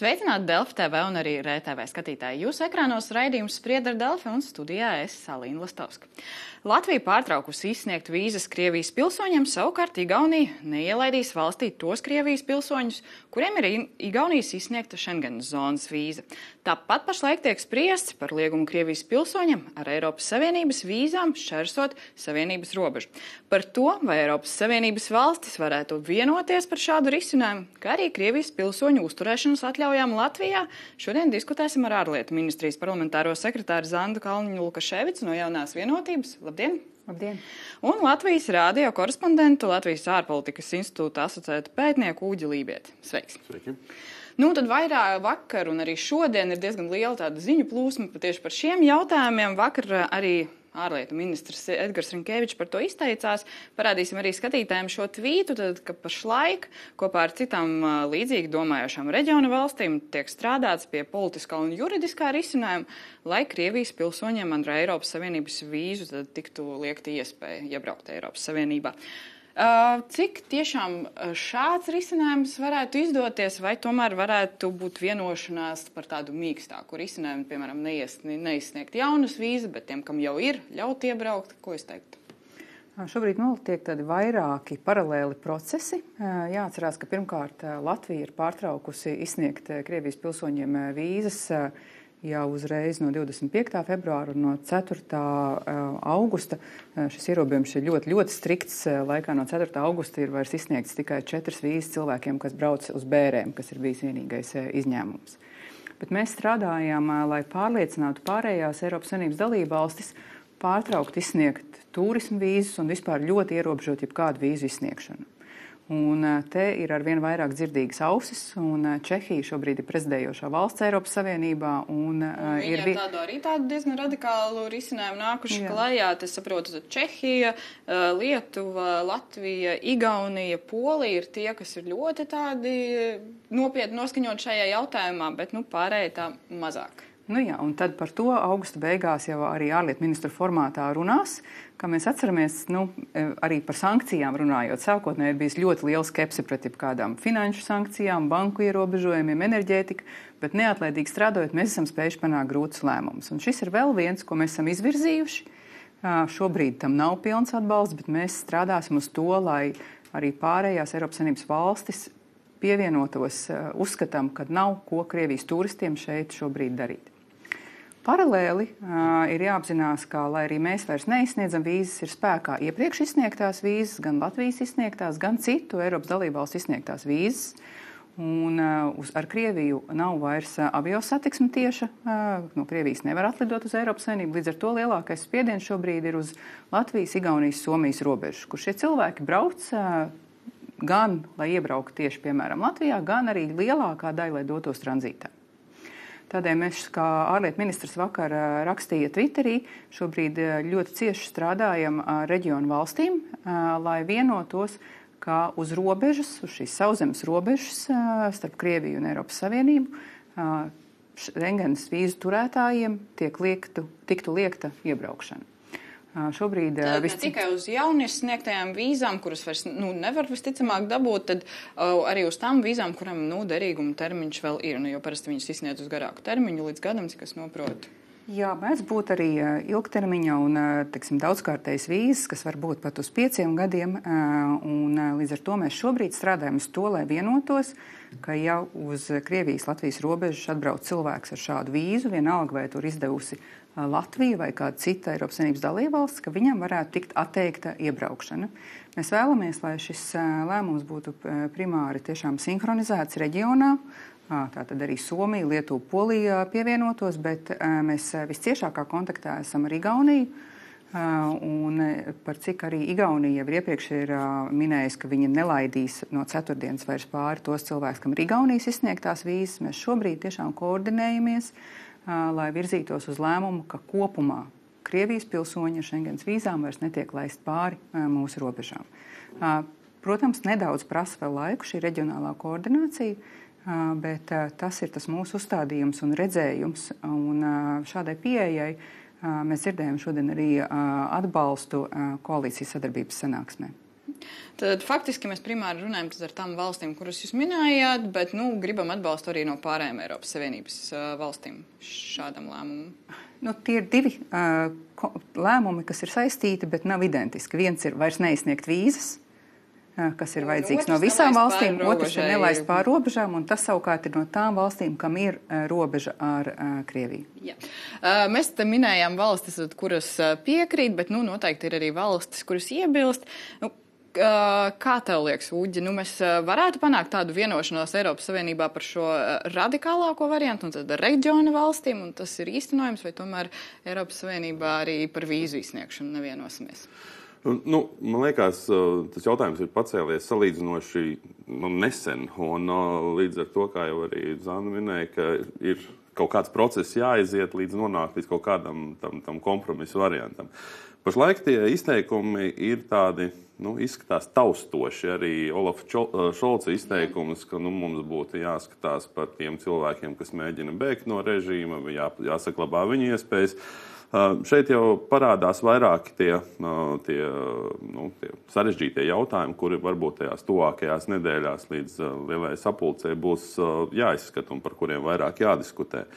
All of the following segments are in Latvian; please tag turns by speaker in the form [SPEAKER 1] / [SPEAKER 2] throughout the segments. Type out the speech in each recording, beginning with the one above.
[SPEAKER 1] Sveicināti Delfi TV un arī RTV skatītāji. Jūsu ekrānos raidījums sprieda ar Delfi un studijā es Salīna Lastovska. Latvija pārtraukusi izsniegt vīzas Krievijas pilsoņiem, savukārt Igaunija neielaidīs valstī tos Krievijas pilsoņus, kuriem ir Igaunijas izsniegta Schengenas zonas vīza. Tāpat pašlaik tiek spriests par liegumu Krievijas pilsoņiem ar Eiropas Savienības vīzām šķērsot Savienības robežu. Par to, vai Eiropas Savienības valstis varētu vienoties par šādu risinājumu, kā arī Krievijas pilsoņu uzturēšanas atļaujām Latvijā, šodien diskutēsim ar ārlietu ministrijas parlamentāro sekretāru Zandu Kalniņu Lukaševicu no jaunās vienotības. Labdien!
[SPEAKER 2] Labdien!
[SPEAKER 1] Un Latvijas rādio korespondentu Latvijas ārpolitikas institūta asociētu pētnieku Uģi Lībieti. Sveiks!
[SPEAKER 3] Sveiki!
[SPEAKER 1] Nu, tad vairāk vakar un arī šodien ir diezgan liela tāda ziņu plūsma tieši par šiem jautājumiem. Vakar arī ārlietu ministrs Edgars Rinkevičs par to izteicās. Parādīsim arī skatītājiem šo tvītu, tad, ka pašlaik kopā ar citām līdzīgi domājošām reģiona valstīm tiek strādāts pie politiskā un juridiskā risinājuma, lai Krievijas pilsoņiem ar Eiropas Savienības vīzu tiktu liekta iespēja iebraukt Eiropas Savienībā. Cik tiešām šāds risinājums varētu izdoties, vai tomēr varētu būt vienošanās par tādu mīkstāku risinājumu, piemēram, neizsniegt jaunas vīzas, bet tiem, kam jau ir, ļaut iebraukt? Ko es teiktu?
[SPEAKER 2] Šobrīd notiek tādi vairāki paralēli procesi. Jāatcerās, ka pirmkārt Latvija ir pārtraukusi izsniegt Krievijas pilsoņiem vīzas jau uzreiz no 25. februāra un no 4. augusta. Šis ierobežojums ir ļoti, ļoti strikts. Laikā no 4. augusta ir vairs izsniegts tikai četras vīzes cilvēkiem, kas brauc uz bērēm, kas ir bijis vienīgais izņēmums. Bet mēs strādājām, lai pārliecinātu pārējās Eiropas Savienības dalībvalstis pārtraukt izsniegt turismu vīzas un vispār ļoti ierobežot jebkādu vīzu izsniegšanu. Un te ir ar vien vairāk dzirdīgas ausis, un Čehija šobrīd ir prezidējošā valsts Eiropas Savienībā. Un,
[SPEAKER 1] un ir vi... tādu arī tādu diezgan radikālu risinājumu nākuši Jā. klajā. Es saprotu, ka Čehija, Lietuva, Latvija, Igaunija, Polija ir tie, kas ir ļoti tādi nopietni noskaņot šajā jautājumā, bet nu, pārējie tā mazāk.
[SPEAKER 2] Nu jā, un tad par to augusta beigās jau arī ārlietu ministru formātā runās. Kā mēs atceramies, nu, e, arī par sankcijām runājot, sākotnēji bija ļoti liela skepse pret kādām finanšu sankcijām, banku ierobežojumiem, enerģētiku, bet neatlaidīgi strādājot, mēs esam spējuši panākt grūtus lēmumus. Un šis ir vēl viens, ko mēs esam izvirzījuši. Šobrīd tam nav pilns atbalsts, bet mēs strādāsim uz to, lai arī pārējās Eiropas Savienības valstis pievienotos uzskatam, ka nav ko Krievijas turistiem šeit šobrīd darīt. Paralēli uh, ir jāapzinās, ka, lai arī mēs vairs neizsniedzam vīzas, ir spēkā iepriekš izsniegtās vīzas, gan Latvijas izsniegtās, gan citu Eiropas dalībvalstu izsniegtās vīzas. Un, uh, uz, ar Krieviju nav vairs uh, avio satiksme tieša. Uh, no Krievijas nevar atlidot uz Eiropas Savienību. Līdz ar to lielākais spiediens šobrīd ir uz Latvijas, Igaunijas, Somijas robežu, kur šie cilvēki brauc uh, gan, lai iebrauktu tieši, piemēram, Latvijā, gan arī lielākā daļa, lai dotos tranzītā. Tādēļ mēs, kā ārlietu ministrs vakar rakstīja Twitterī, šobrīd ļoti cieši strādājam ar reģionu valstīm, lai vienotos, kā uz robežas, uz šīs sauszemes robežas starp Krieviju un Eiropas Savienību, Schengenas vīzu turētājiem tiek liektu, tiktu liekta iebraukšana.
[SPEAKER 1] Šobrīd tad, vis... ne tikai uz jauniešu sniegtajām vīzām, kuras vairs nu, nevar visticamāk dabūt, tad uh, arī uz tām vīzām, kurām nu, derīguma termiņš vēl ir. Nu, jo parasti viņas izsniedz uz garāku termiņu līdz gadam, cik es noprotu.
[SPEAKER 2] Jā, mēdz būt arī ilgtermiņa un teksim, daudzkārtējas vīzes, kas var būt pat uz pieciem gadiem. Un, līdz ar to mēs šobrīd strādājam uz to, lai vienotos, ka ja uz Krievijas-Latvijas robežas atbrauc cilvēks ar šādu vīzu, vienalga vai tur izdevusi Latvija vai kāda cita Eiropas Savienības dalībvalsts, ka viņam varētu tikt atteikta iebraukšana. Mēs vēlamies, lai šis lēmums būtu primāri tiešām sinhronizēts reģionā. Tātad arī Somija, Lietuva, Polija pievienotos, bet mēs visciešākā kontaktā esam ar Igauniju. Un par cik arī Igaunija jau iepriekš ir minējusi, ka viņi nelaidīs no ceturtdienas vairs pāri tos cilvēkus, kam ir Igaunijas izsniegtās vīzes, mēs šobrīd tiešām koordinējamies lai virzītos uz lēmumu, ka kopumā Krievijas pilsoņi ar Schengens vīzām vairs netiek laist pāri mūsu robežām. Protams, nedaudz prasa vēl laiku šī reģionālā koordinācija, bet tas ir tas mūsu uzstādījums un redzējums. Un šādai pieejai mēs dzirdējām šodien arī atbalstu koalīcijas sadarbības sanāksmē.
[SPEAKER 1] Tad faktiski mēs primāri runājam ar tām valstīm, kuras jūs minējāt, bet nu, gribam atbalstu arī no pārējām Eiropas Savienības uh, valstīm šādam lēmumam.
[SPEAKER 2] Nu, tie ir divi uh, lēmumi, kas ir saistīti, bet nav identiski. Viens ir vairs neizsniegt vīzas, kas ir vajadzīgs no visām valstīm, otrs ir nelaist pār robežām, un tas savukārt ir no tām valstīm, kam ir robeža ar Krieviju.
[SPEAKER 1] Jā. Mēs te minējām valstis, kuras piekrīt, bet nu, noteikti ir arī valstis, kuras iebilst. Nu, Kā tev liekas, Uģi, nu mēs varētu panākt tādu vienošanos Eiropas Savienībā par šo radikālāko variantu un tad reģionu valstīm, un tas ir īstenojams, vai tomēr Eiropas Savienībā arī par vīzu izsniegšanu nevienosimies?
[SPEAKER 3] Nu, man liekas, tas jautājums ir pacēlies salīdzinoši nu, nesen. Un, līdz ar to, kā jau arī Zana minēja, ka ir kaut kāds process jāiziet līdz nonākt līdz kaut kādam tam, tam kompromisu variantam. Pašlaik tie izteikumi ir tādi, nu, izskatās taustoši. Arī Olafa Šolca izteikums, ka nu, mums būtu jāskatās par tiem cilvēkiem, kas mēģina bēgt no režīma, jā, jāsaklabā viņu iespējas. Uh, Šeit jau parādās vairāki tie, tie, nu, tie sarežģītie jautājumi, kuri varbūt tajās tuvākajās nedēļās līdz lielai sapulcē būs jāizskata un par kuriem vairāk jādiskutē.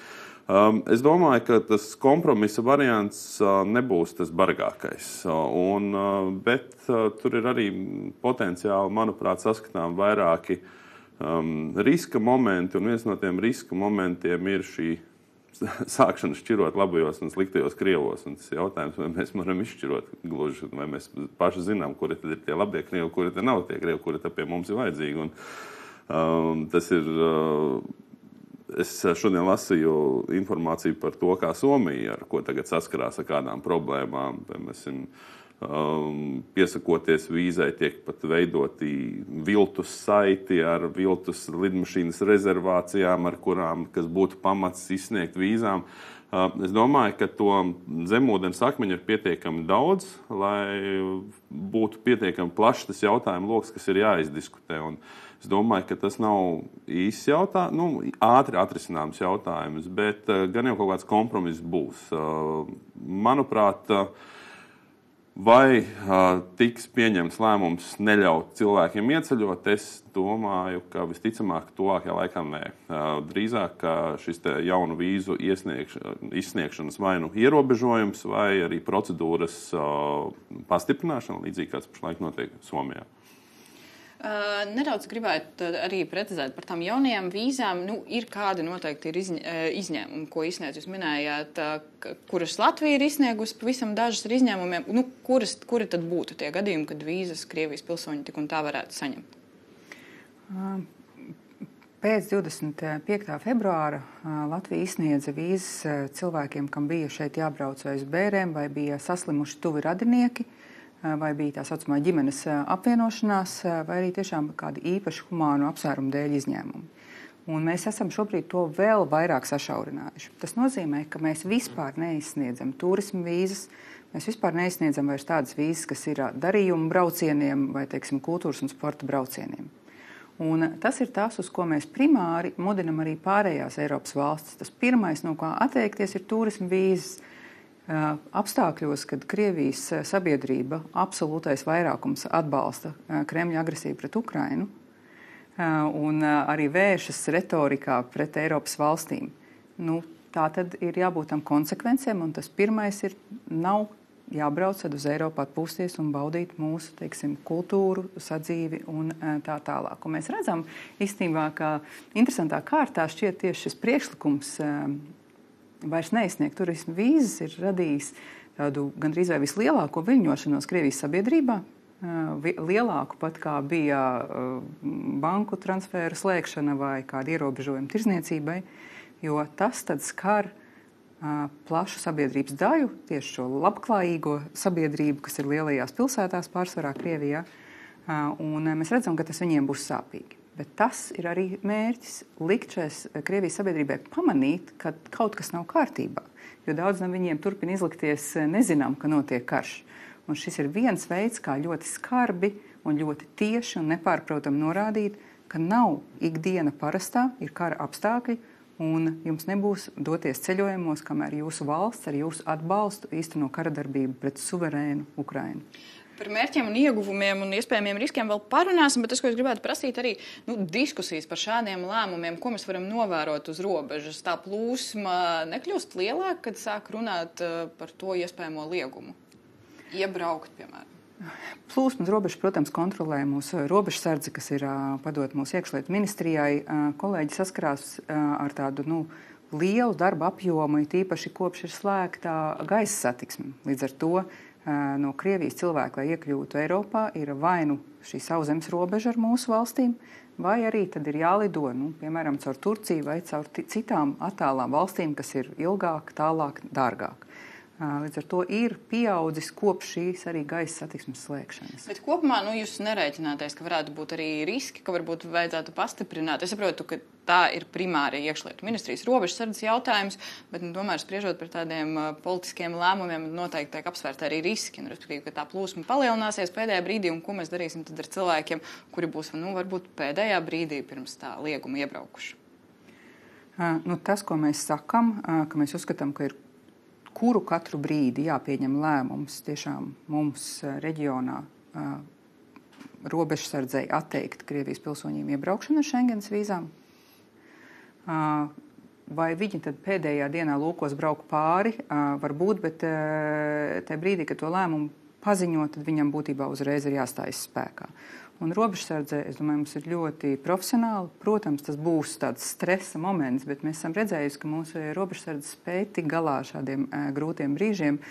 [SPEAKER 3] Es domāju, ka tas kompromisa variants nebūs tas bargākais. Un, bet tur ir arī potenciāli, manuprāt, saskatām vairāki um, riska momenti. Un viens no tiem riska momentiem ir šī sākšana šķirot labajos un sliktajos krievos. Un tas ir jautājums, vai mēs varam izšķirot gluži, vai mēs paši zinām, kuri ir tie labie krievi, kuri nav tie krievi, kuri pie mums ir vajadzīgi. Un, um, tas ir. Uh, Es šodien lasīju informāciju par to, kā Somija ar ko tagad saskarās ar kādām problēmām. Piemēram, um, piesakoties vīzai, tiek pat veidoti viltus saiti ar viltus lidmašīnas rezervācijām, ar kurām būtu pamats izsniegt vīzām. Uh, es domāju, ka to zemūdens akmeņu ir pietiekami daudz, lai būtu pietiekami plašs tas jautājumu lokus, kas ir jāizdiskutē. Un es domāju, ka tas nav īsts jautājums, nu, ātri atrisināms jautājums, bet uh, gan jau kaut kāds kompromiss būs. Uh, manuprāt, uh, Vai uh, tiks pieņemts lēmums neļaut cilvēkiem ieceļot? Es domāju, ka visticamāk, tuvākajā laikā nē. Uh, drīzāk šis jaunu vīzu izsniegšanas vai nu ierobežojums, vai arī procedūras uh, pastiprināšana, līdzīgi kāds pašlaik notiek Somijā.
[SPEAKER 1] Uh, nedaudz gribētu arī precizēt par tām jaunajām vīzām. Nu, ir kādi noteikti ir izņ izņēmumi, ko izsniedz. Jūs minējāt, uh, kuras Latvija ir izsniegusi, pavisam dažas ar izņēmumiem. Nu, kuras, kuri tad būtu tie gadījumi, kad vīzas Krievijas pilsoņi tik un tā varētu saņemt?
[SPEAKER 2] Pēc 25. februāra Latvija izsniedza vīzas cilvēkiem, kam bija šeit jābrauc vai uz bērēm, vai bija saslimuši tuvi radinieki. Uh, vai bija tā saucamā ģimenes apvienošanās, vai arī tiešām kādi īpaši humānu apsvērumu dēļ izņēmumi. Un mēs esam šobrīd to vēl vairāk sašaurinājuši. Tas nozīmē, ka mēs vispār neizsniedzam turismu vīzas, mēs vispār neizsniedzam vairs tādas vīzas, kas ir darījumu braucieniem vai teiksim, kultūras un sporta braucieniem. Un tas ir tas, uz ko mēs primāri mudinam arī pārējās Eiropas valstis. Tas pirmais, no kā atteikties, ir turismu vīzas apstākļos, kad Krievijas sabiedrība absolūtais vairākums atbalsta Kremļa agresiju pret Ukrainu un arī vēršas retorikā pret Eiropas valstīm, nu, tā tad ir jābūt tam konsekvencēm, un tas pirmais ir nav jābrauc uz Eiropu atpūsties un baudīt mūsu teiksim, kultūru, sadzīvi un tā tālāk. Un mēs redzam, īstenībā, ka interesantā kārtā šķiet tieši šis priekšlikums vairs neizsniegt turismu vīzas, ir radījis tādu gandrīz vai vislielāko viļņošanos Krievijas sabiedrībā. Lielāku pat kā bija banku transferu slēgšana vai kāda ierobežojuma tirzniecībai, jo tas skar plašu sabiedrības daļu, tieši šo labklājīgo sabiedrību, kas ir lielajās pilsētās, pārsvarā Krievijā. Un mēs redzam, ka tas viņiem būs sāpīgi. Bet tas ir arī mērķis likt šai Krievijas sabiedrībai pamanīt, ka kaut kas nav kārtībā. Jo daudz no viņiem turpina izlikties eh, nezinām, ka notiek karš. Un šis ir viens veids, kā ļoti skarbi un ļoti tieši un nepārprotami norādīt, ka nav ikdiena parastā, ir kara apstākļi, un jums nebūs doties ceļojumos, kamēr jūsu valsts ar jūsu atbalstu īsteno kara darbību pret suverēnu Ukrainu.
[SPEAKER 1] Par mērķiem un ieguvumiem un iespējamiem riskiem vēl parunāsim, bet tas, ko es gribētu prasīt, arī nu, diskusijas par šādiem lēmumiem, ko mēs varam novērot uz robežas. Tā plūsma nekļūst lielāka, kad sāk runāt uh, par to iespējamo liegumu. Iebraukt, piemēram.
[SPEAKER 2] Plūsmas robeža, protams, kontrolē mūsu robežsardze, kas ir uh, padot mūsu iekšlietu ministrijai. Kolēģi saskarās ar tādu nu, lielu darba apjomu, tīpaši kopš ir slēgta gaisa satiksme. Līdz ar to no Krievijas cilvēki, lai iekļūtu Eiropā, ir vai nu šī sauszemes robeža ar mūsu valstīm, vai arī tad ir jālido, nu, piemēram, caur Turciju vai caur citām attālām valstīm, kas ir ilgāk, tālāk, dārgāk. Līdz ar to ir pieaudzis kopš šīs arī gaisa satiksmes slēgšanas.
[SPEAKER 1] Bet kopumā nu, jūs nerēķināties, ka varētu būt arī riski, ka varbūt vajadzētu pastiprināt. Es saprotu, ka tā ir primāri iekšlietu ministrijas robežsardzes jautājums, bet nu, tomēr spriežot par tādiem uh, politiskiem lēmumiem, noteikti tiek apsvērta arī riski. Nu, respektīvi, ka tā plūsma palielināsies pēdējā brīdī, un ko mēs darīsim tad ar cilvēkiem, kuri būs nu, varbūt pēdējā brīdī pirms tā lieguma iebraukuši.
[SPEAKER 2] Uh, nu, tas, ko mēs sakām, uh, ka mēs uzskatām, ka ir kuru katru brīdi jāpieņem lēmums tiešām mums eh, reģionā eh, robežsardzei atteikt Krievijas pilsoņiem iebraukšanu ar Schengens vīzām. Eh, vai viņi tad pēdējā dienā lūkos braukt pāri, varbūt, bet tajā brīdī, kad to lēmumu paziņot, tad viņam būtībā uzreiz ir jāstājas spēkā. Un robežsardze, es domāju, mums ir ļoti profesionāli. Protams, tas būs tāds stresa moments, bet mēs esam redzējuši, ka mūsu robežsardze spēj tikt galā ar šādiem uh, grūtiem brīžiem.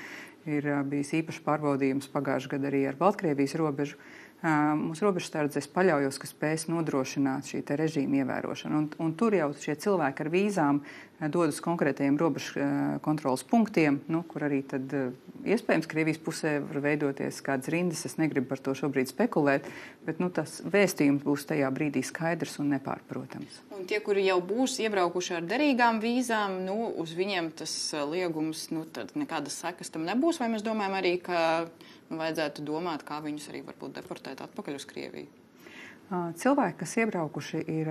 [SPEAKER 2] Ir uh, bijis īpašs pārbaudījums pagājušajā gadā arī ar Baltkrievijas robežu. Uh, Mūsu robežsardzes paļaujos, ka spēs nodrošināt šī režīma ievērošanu. Un, un tur jau šie cilvēki ar vīzām dodas konkrētajiem robežu kontrolas punktiem, nu, kur arī tad, iespējams Krievijas pusē var veidoties kādas rindas. Es negribu par to šobrīd spekulēt, bet nu, tas vēstījums būs tajā brīdī skaidrs un nepārprotams.
[SPEAKER 1] Un tie, kuri jau būs iebraukuši ar derīgām vīzām, nu, uz viņiem tas liegums, nu, nekādas sekas tam nebūs. Vai mēs domājam arī, ka vajadzētu domāt, kā viņus arī varbūt deportēt atpakaļ uz Krieviju.
[SPEAKER 2] Cilvēki, kas iebraukuši ir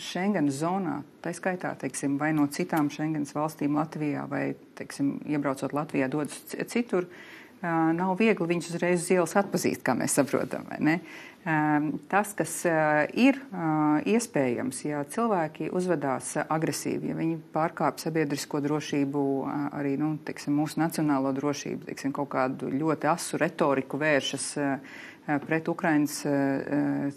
[SPEAKER 2] Schengenas zonā, tā skaitā teiksim, vai no citām Schengenas valstīm Latvijā, vai teiksim, iebraucot Latvijā, dodas citur, nav viegli viņus uzreiz uz ielas atpazīt, kā mēs saprotam. Tas, kas ir iespējams, ja cilvēki uzvedās agresīvi, ja viņi pārkāpj sabiedrisko drošību, arī nu, teiksim, mūsu nacionālo drošību, teiksim, kaut kādu ļoti asu retoriku vēršas pret Ukraiņas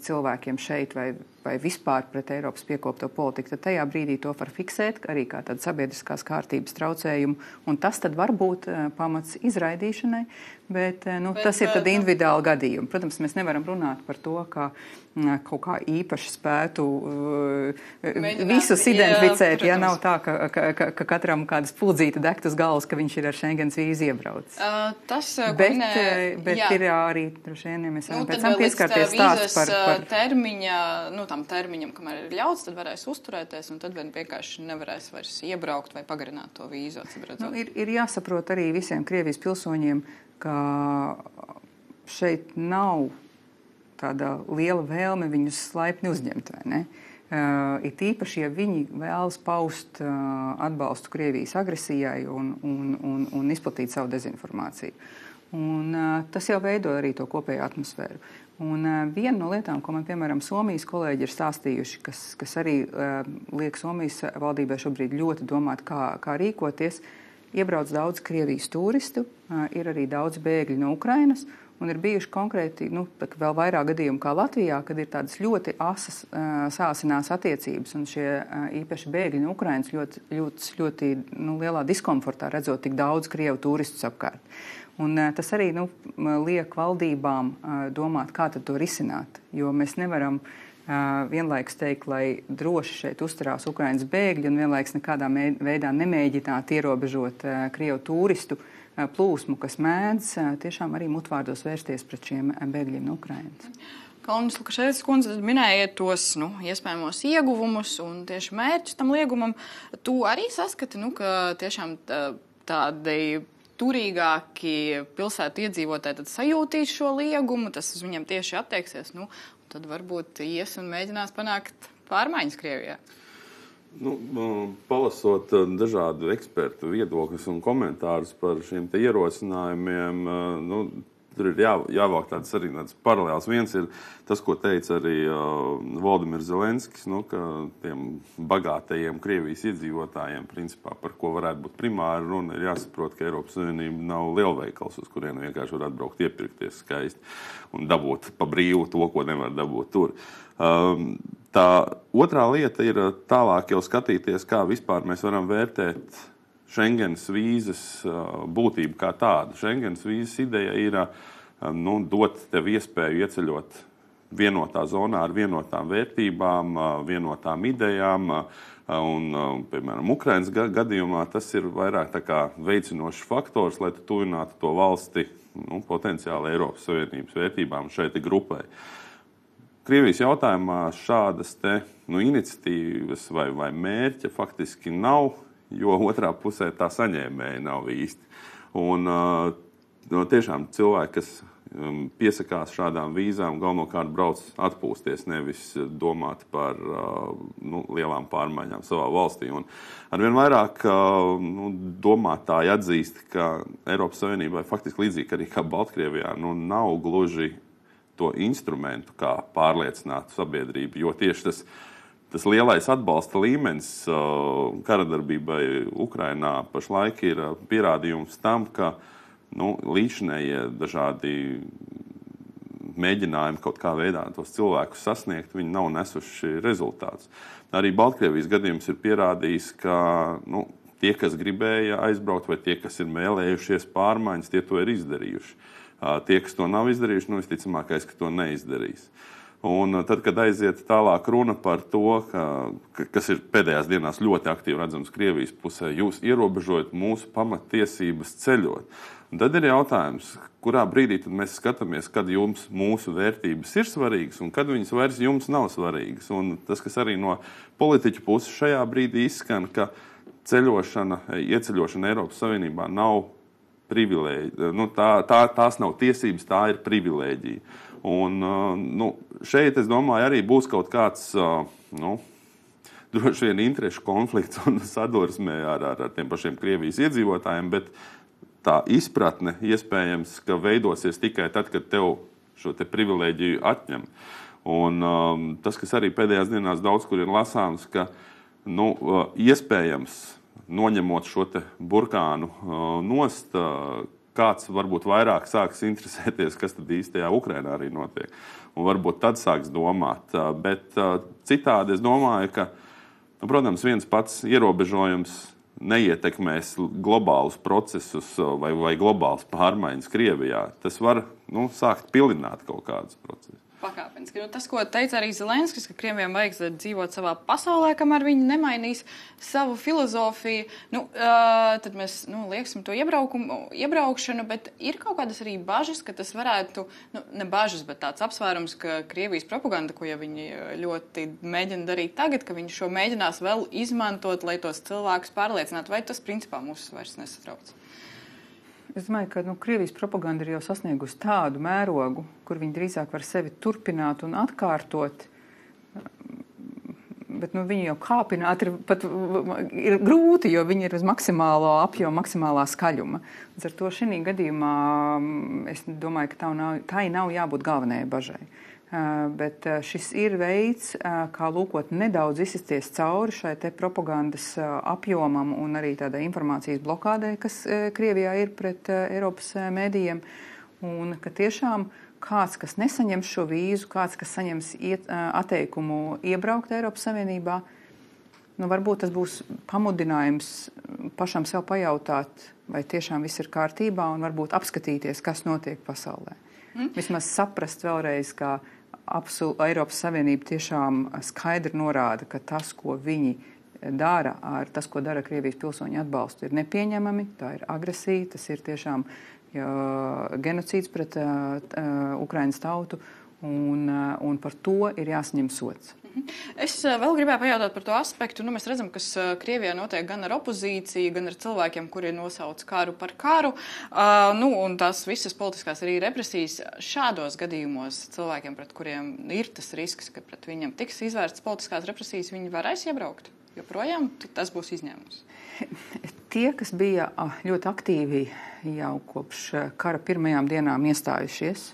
[SPEAKER 2] cilvēkiem šeit vai vai vispār pret Eiropas piekopto politiku, tad tajā brīdī to var fiksēt arī kā tādu sabiedriskās kārtības traucējumu. Un tas var būt pamats izraidīšanai, bet, uh, nu, bet tas ir tad nu, individuāli gadījumi. Protams, mēs nevaram runāt par to, ka kaut kā īpaši spētu Mēģināt, visus identificēt. Jā, ja nav tā, ka, ka, ka, ka katram kāda spuldzīta degt uz galvas, ka viņš ir ar Schengens vīzi iebraucis.
[SPEAKER 1] Uh, tas,
[SPEAKER 2] bet, ne, bet jā. ir arī, droši vien, ja mēs varam nu, pēc tam pieskarties stāsts par, par
[SPEAKER 1] termiņa, nu, tam termiņam, kamēr ir ļauts, tad varēs uzturēties, un tad vienkārši nevarēs vairs iebraukt vai pagarināt to vīzu.
[SPEAKER 2] Nu, ir, ir jāsaprot arī visiem Krievijas pilsoņiem, ka šeit nav tāda liela vēlme viņus laipni uzņemt. Uh, it īpaši, ja viņi vēlas paust uh, atbalstu Krievijas agresijai un, un, un, un izplatīt savu dezinformāciju. Un, uh, tas jau veido arī to kopējo atmosfēru. Un, uh, viena no lietām, ko man, piemēram, Somijas kolēģi ir stāstījuši, kas, kas arī uh, liek Somijas valdībai šobrīd ļoti domāt, kā, kā rīkoties, iebrauc daudz Krievijas turistu, uh, ir arī daudz bēgļu no Ukrainas. Un ir bijuši konkrēti, nu, vēl vairāk gadījumu kā Latvijā, kad ir tādas ļoti asas uh, sāsinās attiecības. Un šie uh, īpaši bēgļi no Ukrainas ļoti, ļoti, ļoti nu, lielā diskomfortā redzot tik daudz krievu turistus apkārt. Un, uh, tas arī nu, liek valdībām uh, domāt, kā to risināt. Jo mēs nevaram vienlaikus teikt, lai droši šeit uzturās Ukraiņas bēgļi un vienlaikus nekādā veidā nemēģināt ierobežot krievu turistu uh, plūsmu, kas mēdz uh, tiešām arī mutvārdos vērsties pret šiem bēgļiem no Ukraiņas.
[SPEAKER 1] Kalniņš Lukašēvis kundze minēja tos nu, iespējamos ieguvumus un tieši mērķus tam liegumam. Tu arī saskati, nu, ka tiešām tādi turīgāki pilsētu iedzīvotāji sajūtīs šo liegumu, tas uz viņiem tieši attieksies. Nu, tad varbūt ies un mēģinās panākt pārmaiņas Krievijā.
[SPEAKER 3] Nu, palasot uh, dažādu ekspertu viedokļus un komentārus par šiem ierosinājumiem, uh, nu, tur ir jā, jāvāk tādas arī tādas paralēlas. Viens ir tas, ko teica arī uh, Valdemirs Zelenskis, nu, ka tiem bagātajiem Krievijas iedzīvotājiem, principā, par ko varētu būt primāra runa, ir jāsaprot, ka Eiropas Savienība nav lielveikals, uz kuriem vienkārši var atbraukt, iepirkties skaisti un dabūt pa brīvu to, ko nevar dabūt tur. Um, tā otrā lieta ir tālāk jau skatīties, kā vispār mēs varam vērtēt Schengens vīzas būtību kā tādu. Schengens vīzas ideja ir nu, dot tev iespēju ieceļot vienotā zonā ar vienotām vērtībām, vienotām idejām. Un, piemēram, Ukraiņas gadījumā tas ir vairāk veicinošs faktors, lai tu tuvinātu to valsti nu, potenciāli Eiropas Savienības vērtībām šeit grupai. Krievijas jautājumā šādas te, nu, iniciatīvas vai, vai mērķa faktiski nav jo otrā pusē tā saņēmēja nav īsti. Un, no, tiešām cilvēki, kas um, piesakās šādām vīzām, galvenokārt brauc atpūsties, nevis domāt par nu, lielām pārmaiņām savā valstī. Un arvien vairāk nu, domātāji atzīst, ka Eiropas Savienībai faktiski līdzīgi arī kā Baltkrievijā nu, nav gluži to instrumentu, kā pārliecināt sabiedrību, jo tieši tas ir tas lielais atbalsta līmenis uh, karadarbībai Ukrainā pašlaik ir uh, pierādījums tam, ka nu, līdzinējie dažādi mēģinājumi kaut kā veidā tos cilvēkus sasniegt, viņi nav nesuši rezultātus. Arī Baltkrievijas gadījums ir pierādījis, ka nu, tie, kas gribēja aizbraukt, vai tie, kas ir mēlējušies pārmaiņas, tie to ir izdarījuši. Uh, tie, kas to nav izdarījuši, nu, visticamākais, ka to neizdarīs. Uh, Un uh, tad, kad aiziet tālāk runa par to, ka, kas ir pēdējās dienās ļoti aktīvi redzams Krievijas pusē, jūs ierobežojat mūsu pamatiesības ceļot. Un tad ir jautājums, kurā brīdī mēs skatāmies, kad jums mūsu vērtības ir svarīgas un kad viņas vairs jums nav svarīgas. Un tas, kas arī no politiķu puses šajā brīdī izskan, ka ceļošana, ieceļošana Eiropas Savienībā nav privilēģija. Nu, tā, tā, tās nav tiesības, tā ir privilēģija. Un, nu, šeit, es domāju, arī būs kaut kāds. Nu, Droši vien interešu konflikts un sadursme ar, ar, ar tiem pašiem Krievijas iedzīvotājiem, bet tā izpratne iespējams, ka veidosies tikai tad, kad tev šo te privilēģiju atņem. Un, um, tas, kas arī pēdējās dienās daudz kur ir lasāms, ka nu, iespējams, noņemot šo burkānu nost, kāds varbūt vairāk sāks interesēties, kas tad īstajā Ukrainā arī notiek. Un varbūt tad sāks domāt. Bet citādi es domāju, ka, nu, protams, viens pats ierobežojums neietekmēs globālus procesus vai, vai globālas pārmaiņas Krievijā. Tas var nu, sākt pilināt kaut kādus procesus
[SPEAKER 1] pakāpeniski. Nu, tas, ko teica arī Zelenskis, ka krieviem vajag dzīvot savā pasaulē, kamēr viņi nemainīs savu filozofiju, nu, uh, tad mēs nu, lieksim to iebraukšanu, bet ir kaut kādas arī bažas, ka tas varētu, nu, ne bažas, bet tāds apsvērums, ka Krievijas propaganda, ko ja viņi ļoti mēģina darīt tagad, ka viņi šo mēģinās vēl izmantot, lai tos cilvēkus pārliecinātu, vai tas principā mūs vairs nesatrauc.
[SPEAKER 2] Es domāju, ka nu, Krievijas propaganda ir jau sasniegusi tādu mērogu, kur viņi drīzāk var sevi turpināt un atkārtot. Bet nu, viņi jau kāpināt ir, pat, ir grūti, jo viņi ir uz maksimālo apjomu, maksimālā skaļuma. Līdz ar to šī gadījumā es domāju, ka tā nav, tā nav jābūt galvenajai bažai. Uh, Bet šis ir veids, kā lūkot nedaudz izsisties cauri šai propagandas apjomam un arī tādai informācijas blokādē, kas Krievijā ir pret Eiropas mēdījiem. Un ka tiešām kāds, kas nesaņems šo vīzu, kāds, kas saņems iet, atteikumu iebraukt Eiropas Savienībā, nu, varbūt tas būs pamudinājums pašam sev pajautāt, vai tiešām viss ir kārtībā un varbūt apskatīties, kas notiek pasaulē. Mm. Vismaz saprast vēlreiz, ka absol, Eiropas Savienība tiešām skaidri norāda, ka tas, ko viņi dara ar tas, ko dara Krievijas pilsoņu atbalstu, ir nepieņemami, tā ir agresija, tas ir tiešām jā, genocīds pret uh, Ukraiņas tautu, un, uh, un par to ir jāsaņem sots.
[SPEAKER 1] Es eh, vēl gribēju pajautāt par to aspektu. Nu, mēs redzam, kas eh, Krievijā notiek gan ar opozīciju, gan ar cilvēkiem, kuri nosauc karu par karu. Uh, nu, un tās visas politiskās arī represijas šādos gadījumos cilvēkiem, pret kuriem ir tas risks, ka pret viņiem tiks izvērstas politiskās represijas, viņi varēs iebraukt. Joprojām tas būs izņēmums.
[SPEAKER 2] tie, kas bija ļoti aktīvi jau kopš kara pirmajām dienām iestājušies,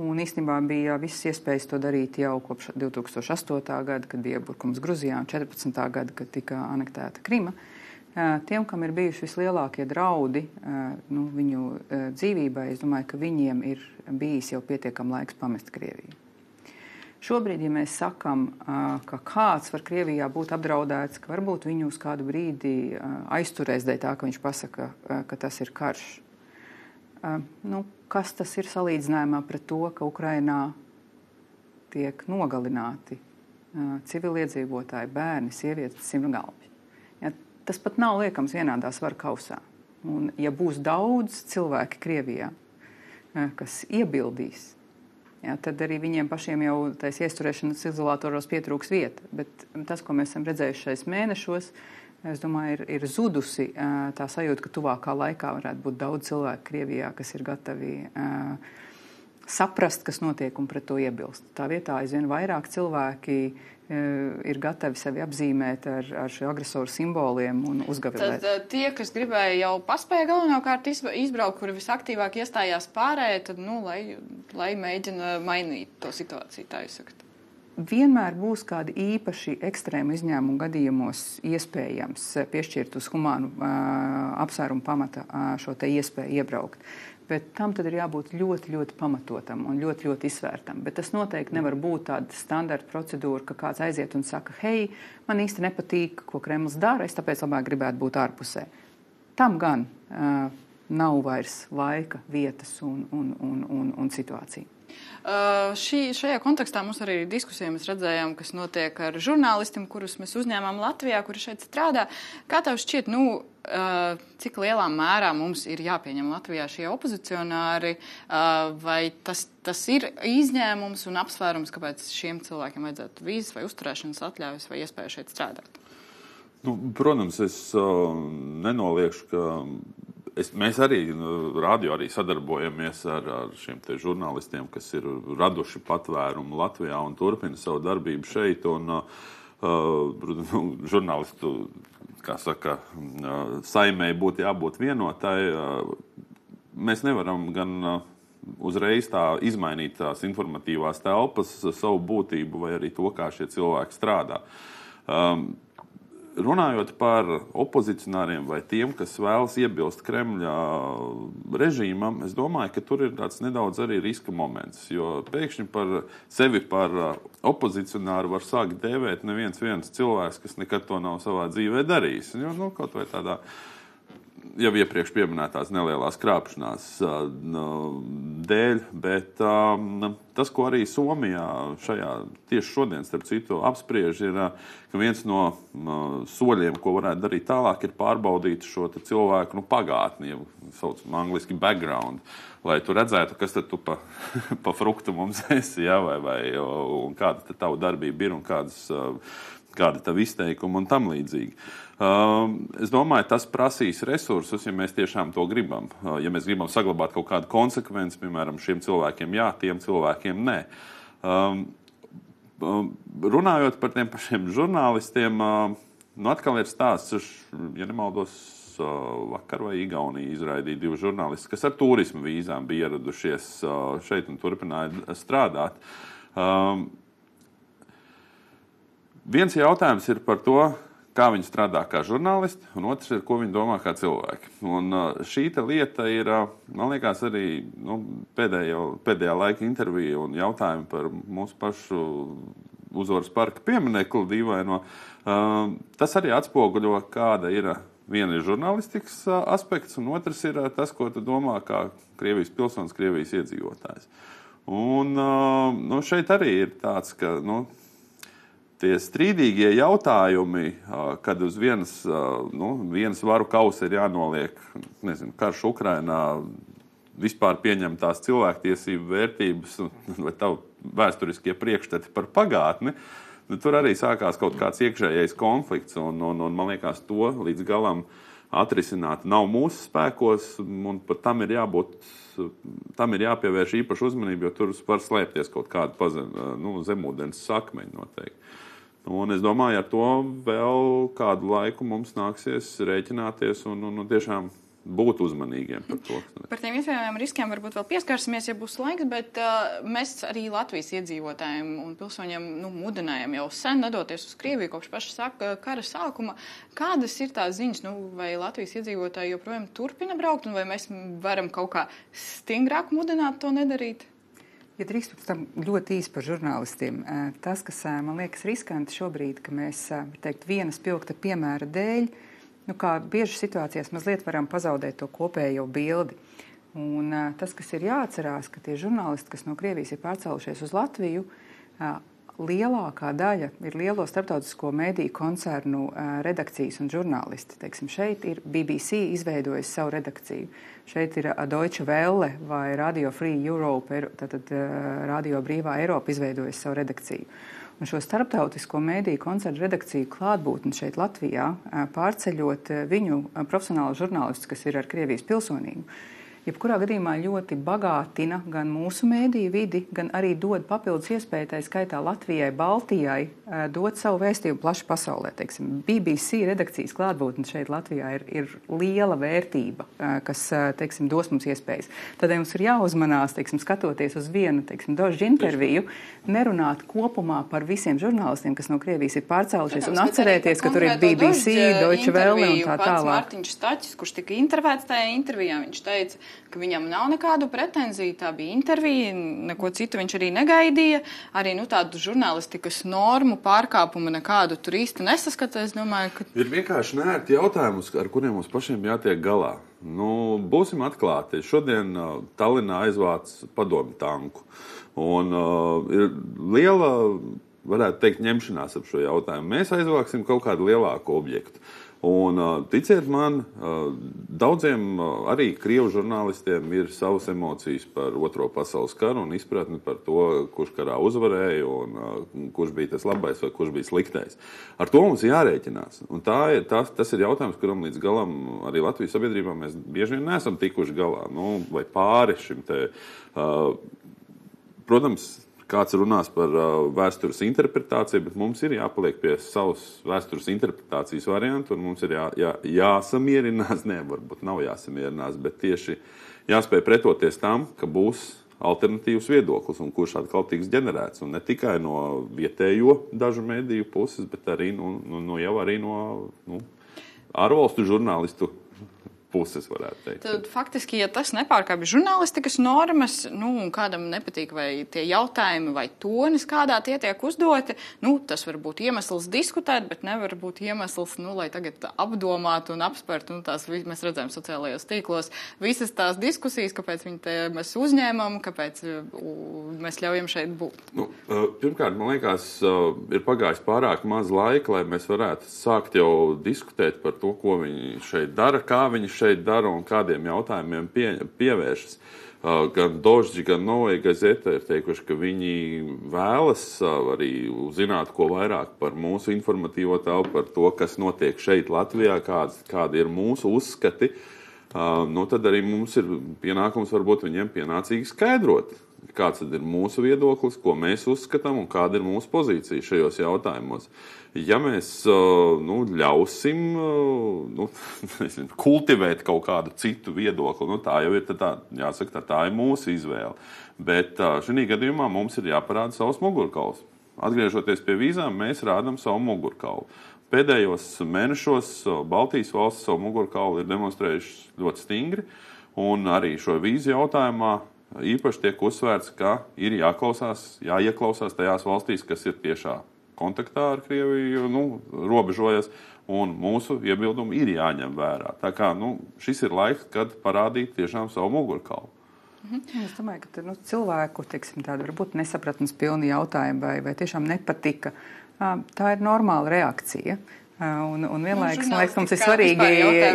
[SPEAKER 2] un īstenībā bija visas iespējas to darīt jau kopš 2008. gada, kad bija iebrukums Gruzijā, un 14. gada, kad tika anektēta Krima. Tiem, kam ir bijuši vislielākie draudi nu, viņu dzīvībai, es domāju, ka viņiem ir bijis jau pietiekami laiks pamest Krieviju. Šobrīd, ja mēs sakām, ka kāds var Krievijā būt apdraudēts, ka varbūt viņu uz kādu brīdi aizturēs dēļ tā, ka viņš pasaka, ka tas ir karš. Nu, kas tas ir salīdzinājumā pret to, ka Ukrainā tiek nogalināti civiliedzīvotāji, bērni, sievietes, simtgalvi? Ja, tas pat nav liekams vienādā svara kausā. Un, ja būs daudz cilvēki Krievijā, kas iebildīs, Jā, tad arī viņiem pašiem jau taisa iesturēšanas izolatoros pietrūks vieta. Bet tas, ko mēs esam redzējuši šais mēnešos, es domāju, ir, ir zudusi tā sajūta, ka tuvākā laikā varētu būt daudz cilvēku Krievijā, kas ir gatavi saprast, kas notiek un pret to iebilst. Tā vietā aizvien vairāk cilvēki ir gatavi sevi apzīmēt ar, ar šo agresoru simboliem un uzgavilēt.
[SPEAKER 1] Tad tie, kas gribēja jau paspēja galvenokārt izbraukt, kuri visaktīvāk iestājās pārējai, tad, nu, lai, lai mēģina mainīt to situāciju, tā jūs sakat.
[SPEAKER 2] Vienmēr būs kādi īpaši ekstrēmi izņēmumu gadījumos iespējams piešķirt uz humānu uh, apsvērumu pamata uh, šo iespēju iebraukt bet tam ir jābūt ļoti, ļoti pamatotam un ļoti, ļoti izsvērtam. Bet tas noteikti nevar būt tāda standarta procedūra, ka kāds aiziet un saka, hei, man īsti nepatīk, ko Kremlis dara, es tāpēc labāk gribētu būt ārpusē. Tam gan uh, nav vairs laika, vietas un, un, un, un, un situācija.
[SPEAKER 1] Uh, šī, šajā kontekstā mums arī ir diskusija. Mēs redzējām, kas notiek ar žurnālistiem, kurus mēs uzņēmām Latvijā, kuri šeit strādā. Kā tev šķiet, nu, uh, cik lielā mērā mums ir jāpieņem Latvijā šie opozicionāri, uh, vai tas, tas ir izņēmums un apsvērums, kāpēc šiem cilvēkiem vajadzētu vīzes vai uzturēšanas atļaujas vai iespēju šeit strādāt?
[SPEAKER 3] Nu, protams, es uh, nenoliekšu, ka Es, mēs arī nu, radio arī sadarbojamies ar, ar šiem žurnālistiem, kas ir raduši patvērumu Latvijā un turpina savu darbību šeit. Un, uh, nu, žurnālistu, saka, uh, saimēji būtu jābūt vienotai. Uh, mēs nevaram gan uh, uzreiz tā izmainīt tās informatīvās telpas, savu būtību vai arī to, kā šie cilvēki strādā. Um, runājot par opozicionāriem vai tiem, kas vēlas iebilst Kremļa režīmam, es domāju, ka tur ir tāds nedaudz arī riska moments. Jo pēkšņi par sevi par opozicionāru var sākt dēvēt neviens viens cilvēks, kas nekad to nav savā dzīvē darījis. Jo, nu, kaut vai tādā jau iepriekš minētās nelielās krāpšanās dēļ, bet tas, ko arī Somijā šajā tieši šodien, starp citu, apspriež, ir, ka viens no soļiem, ko varētu darīt tālāk, ir pārbaudīt šo cilvēku nu, pagātni, jau saucam angliski background, lai tu redzētu, kas tu pa, pa fruktu mums esi, ja, vai, vai kāda tava darbība ir un kādas, kāda tava izteikuma un tam līdzīgi. Um, es domāju, tas prasīs resursus, ja mēs tiešām to gribam. Uh, ja mēs gribam saglabāt kaut kādu konsekvenci, piemēram, šiem cilvēkiem jā, tiem cilvēkiem nē. Um, um, runājot par tiem pašiem žurnālistiem, uh, nu atkal ir stāsts, ja nemaldos, uh, vakar vai Igaunija izraidīja divus žurnālistus, kas ar turismu vīzām bija ieradušies šeit un turpināja strādāt. Um, viens jautājums ir par to, kā viņi strādā kā žurnālisti, un otrs ir, ko viņi domā kā cilvēki. Un uh, šī lieta ir, uh, man liekas, arī nu, pēdējo, pēdējā laika intervija un jautājumi par mūsu pašu uzvaras parka pieminiektu dīvaino. Uh, tas arī atspoguļo, kāda ir. Viena ir žurnālistikas aspekts, un otrs ir tas, ko tu domā kā Krievijas pilsonis, Krievijas iedzīvotājs. Un, nu, šeit arī ir tāds, ka nu, tie strīdīgie jautājumi, kad uz vienas, nu, vienas varu kausa ir jānoliek nezinu, karš Ukrainā, vispār pieņemtās cilvēktiesību vērtības vai vēsturiskie priekšstati par pagātni. Nu, tur arī sākās kaut kāds iekšējais konflikts, un, un, un man liekas, to līdz galam atrisināt nav mūsu spēkos, un pat tam ir jābūt. Tam ir jāpievērš īpaša uzmanība, jo tur var slēpties kaut kāda nu, zemūdens sakmeņa noteikti. Un es domāju, ar to vēl kādu laiku mums nāksies rēķināties un, un, un tiešām būt uzmanīgiem par to.
[SPEAKER 1] Par tiem iespējamiem riskiem varbūt vēl pieskarsimies, ja būs laiks, bet uh, mēs arī Latvijas iedzīvotājiem un pilsoņiem nu, mudinājam jau sen nedoties uz Krieviju kopš paša saka, kara sākuma. Kādas ir tās ziņas, nu, vai Latvijas iedzīvotāji joprojām turpina braukt, un vai mēs varam kaut kā stingrāk mudināt to nedarīt?
[SPEAKER 2] Ja drīkst tam ļoti īsi par žurnālistiem, tas, kas man liekas riskanti šobrīd, ka mēs, teikt, viena spilgta piemēra dēļ, nu, kā bieži situācijās mazliet varam pazaudēt to kopējo bildi. Un, tas, kas ir jāatcerās, ka tie žurnālisti, kas no Krievijas ir pārcēlušies uz Latviju, lielākā daļa ir lielo starptautisko mediju koncernu redakcijas un žurnālisti. Teiksim, šeit ir BBC izveidojis savu redakciju. Šeit ir Deutsche Welle vai Radio Free Europe, tātad Radio Brīvā Eiropa izveidojis savu redakciju. Un šo starptautisko mēdīju koncertu redakciju klātbūtni šeit Latvijā pārceļot viņu profesionālu žurnālistus, kas ir ar Krievijas pilsonību jebkurā gadījumā ļoti bagātina gan mūsu mēdīju vidi, gan arī dod papildus iespēju, tā skaitā Latvijai, Baltijai, dot savu vēstījumu plaši pasaulē. Teiksim, BBC redakcijas klātbūtne šeit Latvijā ir, ir liela vērtība, kas teiksim, dos mums iespējas. Tādēļ mums ir jāuzmanās, teiksim, skatoties uz vienu teiksim, dožu interviju, nerunāt kopumā par visiem žurnālistiem, kas no Krievijas ir pārcēlušies, un atcerēties, ka tur ir BBC, Deutsche Welle un tā tālāk.
[SPEAKER 1] Mārtiņš Staķis, kurš tika intervēts tajā intervijā, viņš teica, ka viņam nav nekādu pretenziju. Tā bija intervija, neko citu viņš arī negaidīja. Arī nu, tādu žurnālistikas normu pārkāpumu nekādu tur īsti nesaskata. Es domāju, ka.
[SPEAKER 3] Ir vienkārši nērti jautājumi, ar kuriem mums pašiem jātiek galā. Nu, būsim atklāti. Šodien uh, Tallinā aizvāc padomu tanku. Un uh, ir liela, varētu teikt, ņemšanās ap šo jautājumu. Mēs aizvāksim kaut kādu lielāku objektu. Un, ticiet man, daudziem arī krievu žurnālistiem ir savas emocijas par Otro pasaules karu un izpratni par to, kurš karā uzvarēja un kurš bija tas labais vai kurš bija sliktais. Ar to mums jārēķinās. Un tā ir, tas, tas ir jautājums, kuram līdz galam arī Latvijas sabiedrībā mēs bieži vien neesam tikuši galā nu, vai pāri šim te. Uh, protams, kāds runās par uh, vēstures interpretāciju, bet mums ir jāpaliek pie savas vēstures interpretācijas varianta, un mums ir jā, jā, jāsamierinās, ne, varbūt nav jāsamierinās, bet tieši jāspēj pretoties tam, ka būs alternatīvs viedoklis, un kurš atkal tiks ģenerēts. Un ne tikai no vietējo dažu mediju puses, bet arī nu, nu, nu, jau arī no nu, ārvalstu žurnālistu puses, varētu teikt.
[SPEAKER 1] Tad, faktiski, ja tas nepārkāpj žurnālistikas normas, nu, un kādam nepatīk, vai tie jautājumi vai tonis, kādā tie tiek uzdoti, nu, tas var būt iemesls diskutēt, bet nevar būt iemesls, nu, lai tagad apdomātu un apspertu, nu, tās mēs redzam sociālajos tīklos, visas tās diskusijas, kāpēc viņi te mēs uzņēmam, kāpēc mēs ļaujam šeit būt.
[SPEAKER 3] Nu, pirmkārt, man liekas, ir pagājis pārāk maz laika, lai mēs varētu sākt jau diskutēt par to, ko viņi šeit dara, kā viņi šeit šeit dara un kādiem jautājumiem pie, pievēršas. Uh, gan Dožģi, gan Noja Gazeta ir teikuši, ka viņi vēlas uh, arī zināt, ko vairāk par mūsu informatīvo telpu, par to, kas notiek šeit, Latvijā, kāds, kādi ir mūsu uzskati. Uh, nu, tad arī mums ir pienākums varbūt viņiem pienācīgi skaidrot, kāds ir mūsu viedoklis, ko mēs uzskatām un kāda ir mūsu pozīcija šajos jautājumos. Ja mēs nu, ļausim nu, nezinu, kultivēt kaut kādu citu viedokli, nu, tā jau ir tā, jāsaka, tā, tā ir mūsu izvēle. Bet šī gadījumā mums ir jāparāda savs mugurkauls. Atgriežoties pie vīzām, mēs rādām savu mugurkaulu. Pēdējos mēnešos Baltijas valsts savu mugurkaulu ir demonstrējušas ļoti stingri, un arī šo vīzu jautājumā īpaši tiek uzsvērts, ka ir jāklausās, jāieklausās tajās valstīs, kas ir tiešā kontaktā ar Krieviju, nu, robežojas, un mūsu iebildumi ir jāņem vērā. Tā kā nu, šis ir laiks, kad parādīt tiešām savu mugurkaulu.
[SPEAKER 2] Mhm. Es domāju, ka nu, cilvēku teiksim, tāda varbūt nesapratnes pilni jautājumi vai, vai tiešām nepatika. Tā ir normāla reakcija. Un, un vienlaikus, man liekas, mums ir svarīgi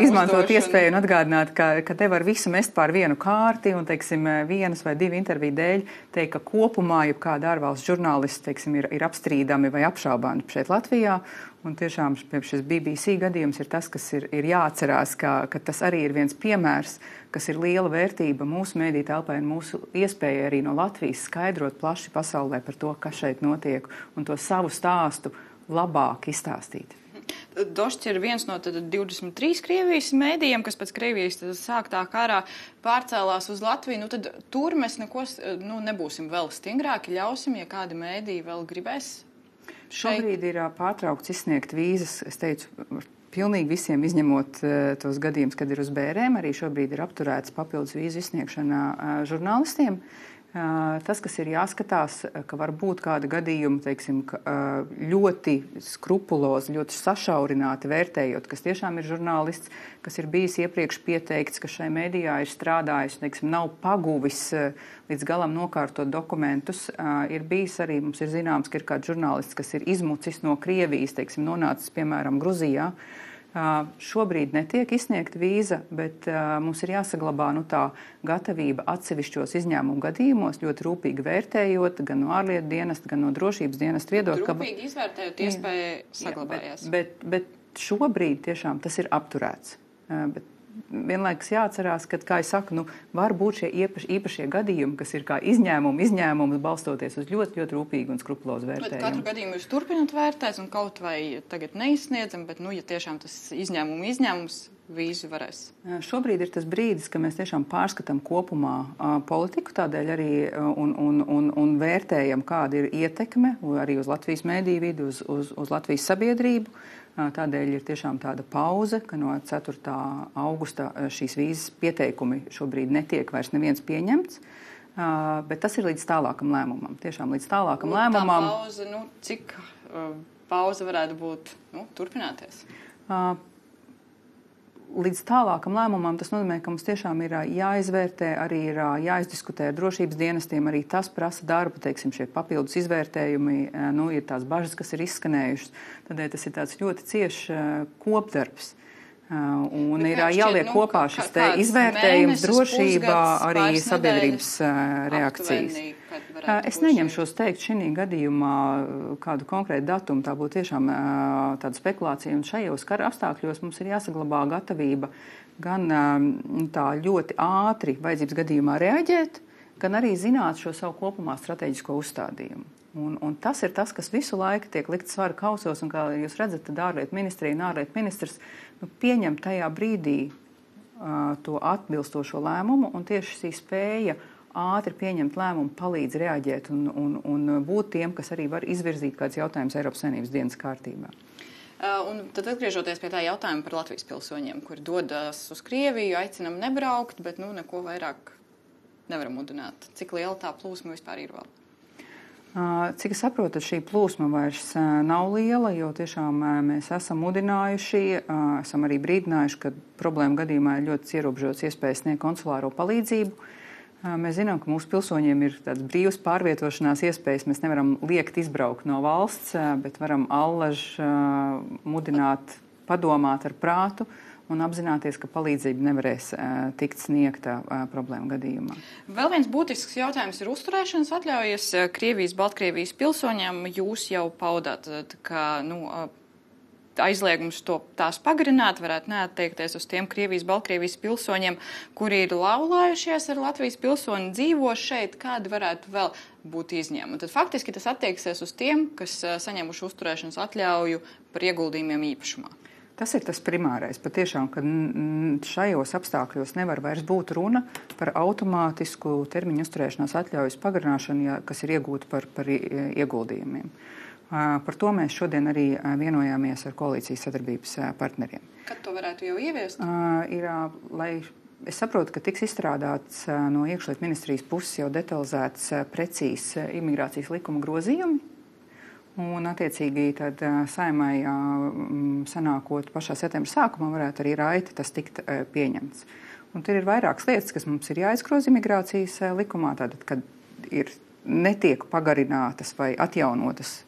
[SPEAKER 2] izmantot iespēju un atgādināt, ka, ka te var visu mest pār vienu kārti un, teiksim, vienas vai divu interviju dēļ teikt, ka kopumā jau kāda ārvalsts žurnālists, teiksim, ir, ir apstrīdami vai apšaubāmi šeit Latvijā. Un tiešām šis BBC gadījums ir tas, kas ir, ir jāatcerās, ka, ka tas arī ir viens piemērs, kas ir liela vērtība mūsu mēdī telpai un mūsu iespēja arī no Latvijas skaidrot plaši pasaulē par to, kas šeit notiek un to savu stāstu labāk izstāstīt.
[SPEAKER 1] Došs ir viens no 23 Krievijas mēdījiem, kas pēc Krievijas sāktā karā pārcēlās uz Latviju. Nu, tad tur mēs neko nu, nebūsim vēl stingrāki. Ļausim, ja kādi mēdīji vēl gribēs.
[SPEAKER 2] Šobrīd ir pārtraukts izsniegt vīzas, es teicu, pilnīgi visiem izņemot tos gadījumus, kad ir uz bērēm. Arī šobrīd ir apturēts papildus vīzu izsniegšana žurnālistiem. Tas, kas ir jāskatās, ka var būt kāda gadījuma, teiksim, ļoti skrupulozi, ļoti sašaurināti vērtējot, kas tiešām ir žurnālists, kas ir bijis iepriekš pieteikts, ka šai mēdījā ir strādājis, teiksim, nav paguvis līdz galam nokārtot dokumentus. Ir bijis arī, mums ir zināms, ka ir kāds žurnālists, kas ir izmucis no Krievijas, teiksim, nonācis, piemēram, Gruzijā. Šobrīd netiek izsniegta vīza, bet mums ir jāsaglabā nu, tā gatavība atsevišķos izņēmumu gadījumos, ļoti rūpīgi vērtējot gan no ārlietu dienesta, gan no drošības dienesta viedokļa.
[SPEAKER 1] Rūpīgi ka... izvērtējot, iespēja saglabājās.
[SPEAKER 2] Jā, bet, bet, bet šobrīd tiešām tas ir apturēts. Bet vienlaikus jāatcerās, ka, kā jau saku, nu, var būt šie īpaši, īpašie gadījumi, kas ir kā izņēmumi, izņēmumi balstoties uz ļoti, ļoti rūpīgu un skrupulozu vērtējumu.
[SPEAKER 1] Katru gadījumu jūs turpināt vērtēt, un kaut vai tagad neizsniedzam, bet, nu, ja tiešām tas izņēmumu izņēmums vīzu varēs?
[SPEAKER 2] Šobrīd ir tas brīdis, kad mēs tiešām pārskatām kopumā uh, politiku, tādēļ arī un, un, un, un vērtējam, kāda ir ietekme arī uz Latvijas mēdīju vidi, uz, uz, uz Latvijas sabiedrību. Tādēļ ir tiešām tāda pauze, ka no 4. augusta šīs vīzas pieteikumi šobrīd netiek vairs neviens pieņemts. Bet tas ir līdz tālākam lēmumam. Tiešām līdz tālākam nu, lēmumam.
[SPEAKER 1] Tā pauze, nu, cik pauze varētu būt nu, turpināties?
[SPEAKER 2] Līdz tālākam lēmumam tas nozīmē, ka mums tiešām ir jāizvērtē, arī ir jāizdiskutē ar drošības dienestiem. Arī tas prasa darbu, teiksim, šie papildus izvērtējumi, nu, ir tās bažas, kas ir izskanējušas. Tādēļ tas ir tāds ļoti ciešs kopdarbs. Un Bet ir jāliek nu, kopā šis izvērtējums, drošība, arī sabiedrības reakcijas. Es neņemšos teikt šī gadījumā kādu konkrētu datumu. Tā būtu tiešām tāda spekulācija. Un šajos kara apstākļos mums ir jāsaglabā gatavība gan tā ļoti ātri vajadzības gadījumā reaģēt, gan arī zināt šo savu kopumā strateģisko uzstādījumu. Un, un tas ir tas, kas visu laiku tiek likts svaru kausos, un kā jūs redzat, tad ārlietu ministrija un ārlietu ministrs nu, pieņem tajā brīdī uh, to atbilstošo lēmumu, un tieši šī spēja ātri pieņemt lēmumu palīdz reaģēt un, un, un būt tiem, kas arī var izvirzīt kāds jautājums Eiropas Savienības dienas kārtībā.
[SPEAKER 1] Un tad atgriežoties pie tā jautājuma par Latvijas pilsoņiem, kuri dodas uz Krieviju, aicinam nebraukt, bet nu neko vairāk nevaram mudināt. Cik liela tā plūsma vispār ir vēl?
[SPEAKER 2] Cik es saprotu, šī plūsma vairs nav liela, jo tiešām mēs esam mudinājuši, esam arī brīdinājuši, ka problēma gadījumā ir ļoti ierobežots iespējas sniegt konsulāro palīdzību. Mēs zinām, ka mūsu pilsoņiem ir tādas brīvas pārvietošanās iespējas. Mēs nevaram liekt izbraukt no valsts, bet varam allaž mudināt, padomāt ar prātu un apzināties, ka palīdzība nevarēs uh, tikt sniegta uh, problēmu gadījumā.
[SPEAKER 1] Vēl viens būtisks jautājums ir uzturēšanas atļaujas Krievijas, Baltkrievijas pilsoņiem. Jūs jau paudāt, ka nu, aizliegums to tās pagarināt, varētu neatteikties uz tiem Krievijas, Baltkrievijas pilsoņiem, kuri ir laulājušies ar Latvijas pilsoni, dzīvo šeit, kādi varētu vēl būt izņēmumi. Tad faktiski tas attieksies uz tiem, kas saņēmuši uzturēšanas atļauju par ieguldījumiem īpašumā.
[SPEAKER 2] Tas ir tas primārais. Patiešām, ka šajos apstākļos nevar vairs būt runa par automātisku termiņu uzturēšanās atļaujas pagarināšanu, ja, kas ir iegūta par, par ieguldījumiem. Par to mēs šodien arī vienojāmies ar koalīcijas sadarbības partneriem.
[SPEAKER 1] Kad to varētu jau ieviest?
[SPEAKER 2] Ir, lai Es saprotu, ka tiks izstrādāts no iekšlietu ministrijas puses jau detalizēts, precīzs imigrācijas likuma grozījumi, Un, attiecīgi, tad saimai sanākot pašā septembra sākumā, varētu arī raiti tas tikt pieņemts. Un tur ir vairākas lietas, kas mums ir jāizgroza imigrācijas likumā, tātad, kad ir netiek pagarinātas vai atjaunotas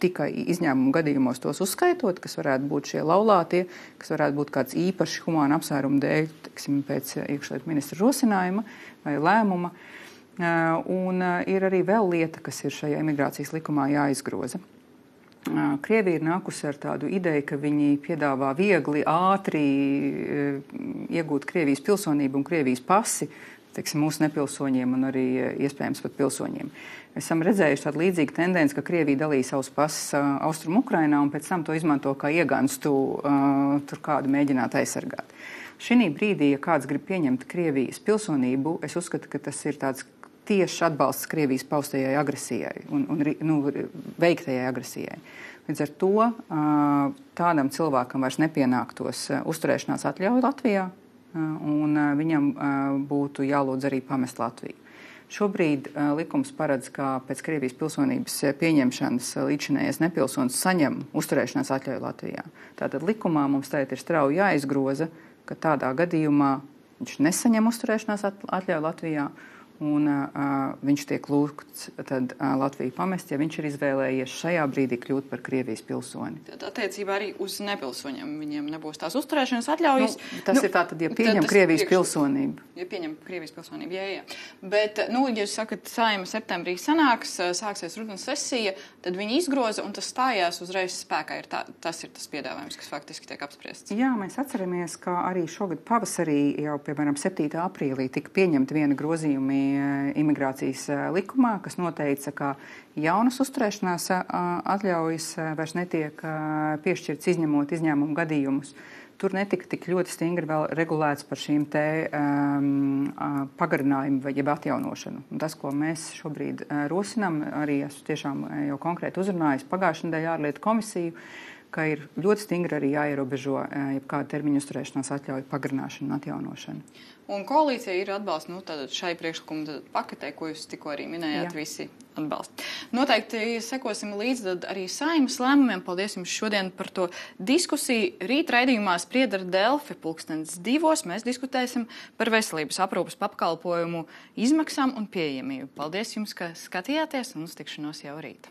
[SPEAKER 2] tikai izņēmumu gadījumos tos uzskaitot, kas varētu būt šie laulātie, kas varētu būt kāds īpašs humāna apsvērumu dēļ, tiksim, pēc iekšlietu ministra rosinājuma vai lēmuma. Uh, Un ir arī vēl lieta, kas ir šajā imigrācijas likumā jāizgroza. Krievija ir nākusi ar tādu ideju, ka viņi piedāvā viegli, ātri iegūt Krievijas pilsonību un Krievijas pasi teiksim, mūsu nepilsoņiem un arī iespējams pat pilsoņiem. Esam redzējuši tādu līdzīgu tendenci, ka Krievija dalīja savus pasus austrumu Ukrainā un pēc tam to izmanto kā iegānstu tur kādu mēģināt aizsargāt. Šī brīdī, ja kāds grib pieņemt Krievijas pilsonību, es uzskatu, ka tas ir tāds tieši atbalsts Krievijas paustajai agresijai un, un nu, veiktajai agresijai. Līdz ar to tādam cilvēkam vairs nepienāktos uzturēšanās atļauja Latvijā, un viņam būtu jālūdz arī pamest Latviju. Šobrīd likums paredz, ka pēc Krievijas pilsonības pieņemšanas līdzinējies nepilsonis saņem uzturēšanās atļauju Latvijā. Tātad likumā mums tagad ir strauji jāizgroza, ka tādā gadījumā viņš nesaņem uzturēšanās atļauju Latvijā un uh, viņš tiek lūgts tad, uh, Latviju pamest, ja viņš ir izvēlējies šajā brīdī kļūt par Krievijas pilsoni.
[SPEAKER 1] Tad attiecībā arī uz nepilsoņiem viņiem nebūs tās uzturēšanas atļaujas.
[SPEAKER 2] Nu, tas nu, ir tā, tad, ja pieņem Krievijas priekš, pilsonību.
[SPEAKER 1] Ja pieņem Krievijas pilsonību, jā, jā. Bet, nu, ja jūs sakat, saima septembrī sanāks, sāksies rudens sesija, tad viņi izgroza un tas stājās uzreiz spēkā. Ir tā, tas ir tas piedāvājums, kas faktiski tiek apspriests.
[SPEAKER 2] Jā, mēs atceramies, ka arī šogad pavasarī jau, piemēram, 7. aprīlī tika pieņemta viena grozījuma imigrācijas eh, likumā, kas noteica, ka jaunas uzturēšanās eh, atļaujas vairs netiek piešķirts izņemot izņēmumu gadījumus. Tur netika tik ļoti stingri vēl regulēts par šīm te um, pagarinājumu vai atjaunošanu. Un tas, ko mēs šobrīd rosinām, arī esmu tiešām jau konkrēti uzrunājis pagājušajā nedēļā ārlietu komisiju, ka ir ļoti stingri arī jāierobežo jebkāda termiņa uzturēšanās atļauju pagarināšanu un atjaunošanu.
[SPEAKER 1] Un koalīcija ir atbalsts nu, šai priekšlikuma paketē, ko jūs tikko arī minējāt, Jā. visi atbalsta. Noteikti sekosim līdzi arī saimas lēmumiem. Paldies jums šodien par to diskusiju. Rīt raidījumā sprieda ar Delfi pulkstens divos. Mēs diskutēsim par veselības aprūpas pakalpojumu izmaksām un pieejamību. Paldies jums, ka skatījāties un uz tikšanos jau rīt.